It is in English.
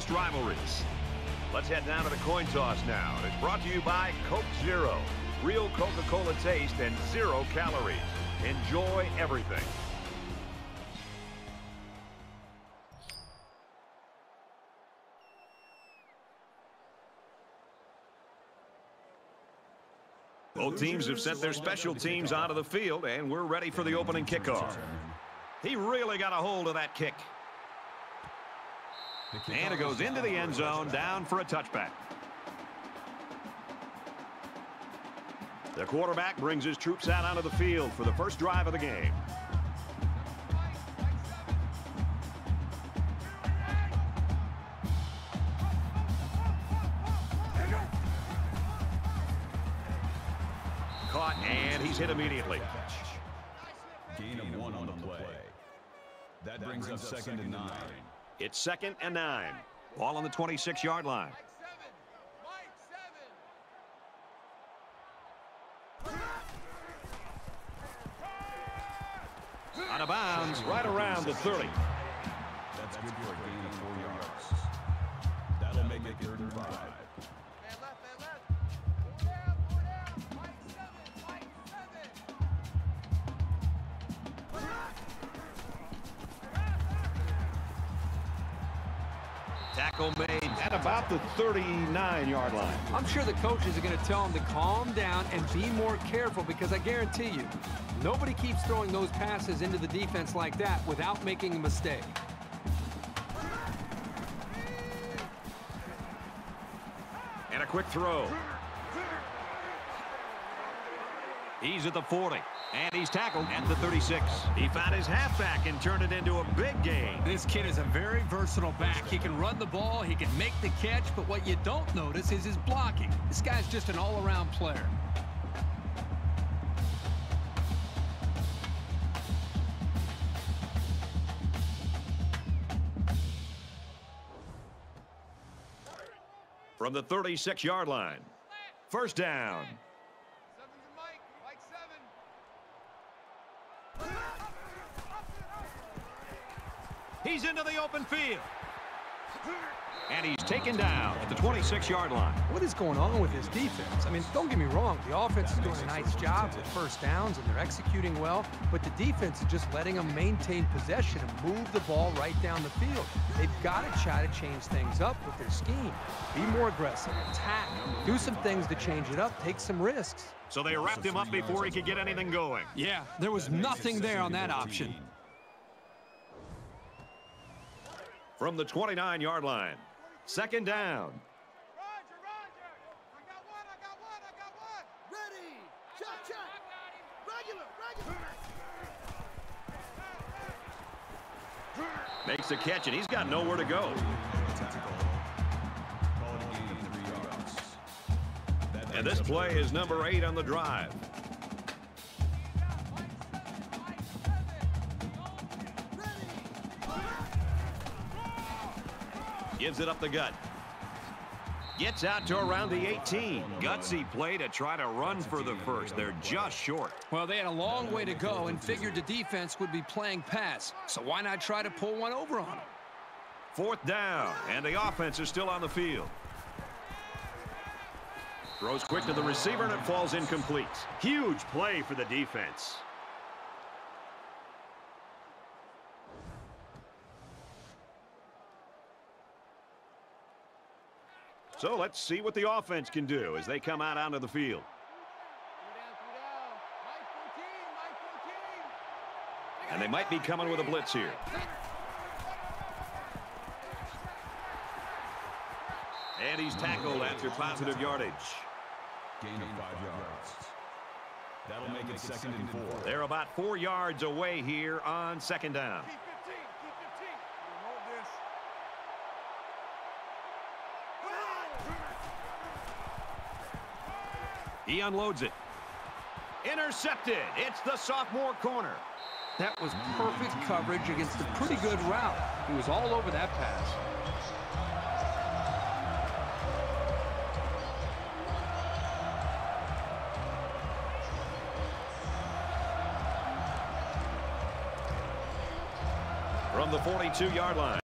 oldest rivalries. Let's head down to the coin toss now. It's brought to you by Coke Zero. Real Coca-Cola taste and zero calories. Enjoy everything. Both teams have sent their special teams out of the field, and we're ready for the opening kickoff. He really got a hold of that kick. And it goes into the end zone, down for a touchback. The quarterback brings his troops out onto the field for the first drive of the game. Caught, and he's hit immediately. Gain of one on the play. That brings up second and nine. It's second and nine. Ball on the 26-yard line. Out of bounds, right around the 30. That's good for a gain of four yards. Tackle made at about the 39-yard line. I'm sure the coaches are going to tell him to calm down and be more careful because I guarantee you, nobody keeps throwing those passes into the defense like that without making a mistake. And a quick throw. He's at the 40. And he's tackled at the 36. He found his halfback and turned it into a big game. This kid is a very versatile back. He can run the ball, he can make the catch, but what you don't notice is his blocking. This guy's just an all-around player. From the 36-yard line. First down. He's into the open field. And he's taken down at the 26-yard line. What is going on with his defense? I mean, don't get me wrong. The offense is doing a nice job with first downs, and they're executing well, but the defense is just letting them maintain possession and move the ball right down the field. They've got to try to change things up with their scheme. Be more aggressive, attack, do some things to change it up, take some risks. So they wrapped him up before he could get anything going. Yeah, there was nothing there on that option. From the 29-yard line. Second down. Roger, Roger. I got one, I got one, I got one. Ready. Check, check. Regular, regular. Makes a catch, and he's got nowhere to go. Call it a gain of three yards. That And this play is number eight on the drive. Gives it up the gut. Gets out to around the 18. Gutsy play to try to run for the first. They're just short. Well, they had a long way to go and figured the defense would be playing pass. So why not try to pull one over on them? Fourth down, and the offense is still on the field. Throws quick to the receiver, and it falls incomplete. Huge play for the defense. So let's see what the offense can do as they come out onto the field. And they might be coming with a blitz here. And he's tackled after positive yardage. Gain of five yards. That'll make it second and four. They're about four yards away here on second down. He unloads it. Intercepted. It's the sophomore corner. That was perfect coverage against a pretty good route. He was all over that pass. From the 42-yard line.